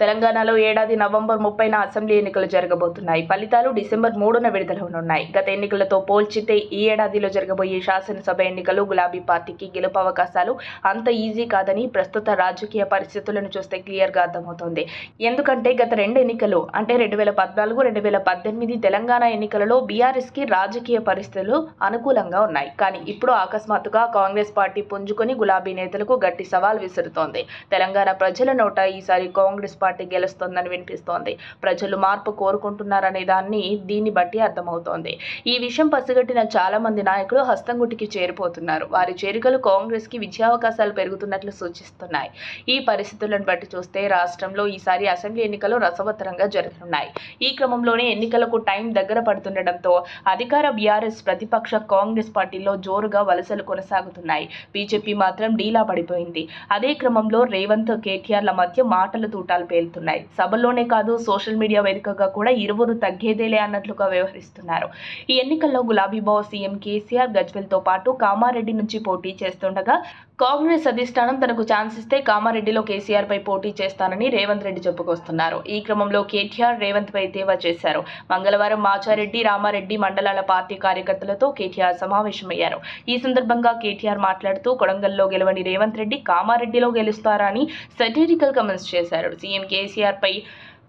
తెలంగాణలో ఏడాది నవంబర్ ముప్పైన అసెంబ్లీ ఎన్నికలు జరగబోతున్నాయి. ఫలితాలు డిసెంబర్ మూడున విడుదలనున్నాయి గత ఎన్నికలతో పోల్చితే ఈ ఏడాదిలో జరగబోయే శాసనసభ ఎన్నికలు గులాబీ పార్టీకి గెలుపు అవకాశాలు అంత ఈజీ కాదని ప్రస్తుత రాజకీయ పరిస్థితులను చూస్తే క్లియర్గా అర్థమవుతోంది. ఎందుకంటే గత రెండు ఎన్నికలు అంటే రెండు వేల పద్నాలుగు రెండు వేల పద్దెనిమిది తెలంగాణ ఎన్నికలలో బీఆర్ఎస్కి రాజకీయ పరిస్థితులు అనుకూలంగా ఉన్నాయి. కానీ ఇప్పుడు అకస్మాత్తుగా కాంగ్రెస్ పార్టీ పుంజుకొని గులాబీ నేతలకు గట్టి సవాల్ విసురుతోంది. తెలంగాణ ప్రజల నోట ఈసారి కాంగ్రెస్ పార్టీ గెలుస్తోందని వినిపిస్తోంది. ప్రజలు మార్పు కోరుకుంటున్నారనే దాన్ని దీన్ని బట్టి అర్థమవుతోంది. ఈ విషయం పసిగట్టిన చాలా మంది నాయకులు హస్తంగుటికి చేరిపోతున్నారు. వారి చేరికలు కాంగ్రెస్కి విజయావకాశాలు పెరుగుతున్నట్లు సూచిస్తున్నాయి. ఈ పరిస్థితులను బట్టి చూస్తే రాష్ట్రంలో ఈసారి అసెంబ్లీ ఎన్నికలు రసవత్తరంగా జరుగుతున్నాయి ఈ క్రమంలోనే ఎన్నికలకు టైం దగ్గర పడుతుండటంతో అధికార బీఆర్ఎస్ ప్రతిపక్ష కాంగ్రెస్ పార్టీలో జోరుగా వలసలు కొనసాగుతున్నాయి. బీజేపీ మాత్రం డీలా పడిపోయింది. అదే క్రమంలో రేవంత్ కేటీఆర్ల మధ్య మాటల తూటాలు పేలుతున్నాయి. సభల్లోనే కాదు సోషల్ మీడియా వేదికగా కూడా ఇరువురు తగ్గేదేలే అన్నట్లుగా వ్యవహరిస్తున్నారు. ఈ ఎన్నికల్లో గులాబీబావ్ సీఎం కేసీఆర్ గజ్వెల్తో పాటు కామారెడ్డి నుంచి పోటీ చేస్తుండగా కాంగ్రెస్ అధిష్టానం తనకు ఛాన్స్ ఇస్తే కామారెడ్డిలో కేసీఆర్ పై పోటీ చేస్తానని రేవంత్ రెడ్డి చెప్పుకొస్తున్నారు. ఈ క్రమంలో కేటీఆర్ రేవంత్ పై తేవా చేశారు. మంగళవారం మాచారెడ్డి రామారెడ్డి మండలాల పార్టీ కార్యకర్తలతో కేటీఆర్ సమావేశమయ్యారు. ఈ సందర్భంగా కేటీఆర్ మాట్లాడుతూ కొడంగల్లో గెలవని రేవంత్ రెడ్డి కామారెడ్డిలో గెలుస్తారా అని సెటరికల్ కమెంట్స్ చేశారు. సీఎం కేసీఆర్ పై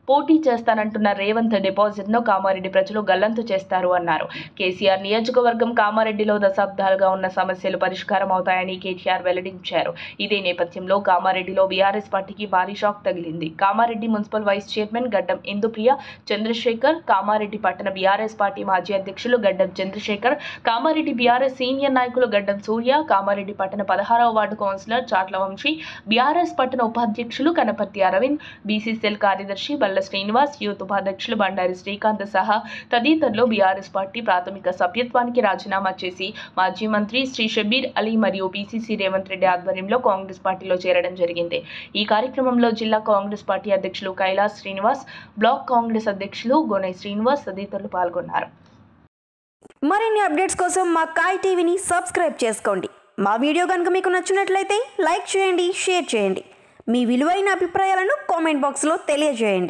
పోటీ చేస్తానంటున్న రేవంత్ డిపాజిట్ను కామారెడ్డి ప్రజలు గల్లంతు చేస్తారు అన్నారు. కేసీఆర్ నియోజకవర్గం కామారెడ్డిలో దశాబ్దాలుగా ఉన్న సమస్యలు పరిష్కారం అవుతాయని కేటీఆర్ వెల్లడించారు. ఇదే నేపథ్యంలో కామారెడ్డిలో బీఆర్ఎస్ పార్టీకి భారీ షాక్ తగిలింది. కామారెడ్డి మున్సిపల్ వైస్ చైర్మన్ గడ్డం ఇందుప్రియ చంద్రశేఖర్ కామారెడ్డి పట్టణ బీఆర్ఎస్ పార్టీ మాజీ అధ్యక్షులు గడ్డం చంద్రశేఖర్ కామారెడ్డి బీఆర్ఎస్ సీనియర్ నాయకులు గడ్డం సూర్య కామారెడ్డి పట్టణ పదహారవ ward councillor Chatla Vamshi BRS పట్టణ ఉపాధ్యక్షులు కనపర్తి అరవింద్ బీసీసీఎల్ కార్యదర్శి బల్ల శ్రీనివాస్ యూత్ ఉపాధ్యక్షులు బండారి శ్రీకాంత్ సహా తదితరులు బీఆర్ఎస్ పార్టీ ప్రాథమిక సభ్యత్వానికి రాజీనామా చేసి మాజీ మంత్రి శ్రీ షబీర్ అలీ మరియు బీసీసీ రేవంత్ రెడ్డి ఆధ్వర్యంలో కాంగ్రెస్ పార్టీలో చేరడం జరిగింది. ఈ కార్యక్రమంలో జిల్లా కాంగ్రెస్ పార్టీ అధ్యక్షులు కైలాస్ శ్రీనివాస్ బ్లాక్ కాంగ్రెస్ అధ్యక్షులు గోనె శ్రీనివాస్ తదితరులు పాల్గొన్నారు. మరిన్ని అప్డేట్స్ కోసం మా కాయ్ టీవీని సబ్స్క్రైబ్ చేసుకోండి. మా వీడియో కనుక మీకు నచ్చినట్లయితే లైక్ చేయండి షేర్ చేయండి. మీ విలువైన అభిప్రాయాలను కామెంట్ బాక్స్లో తెలియజేయండి.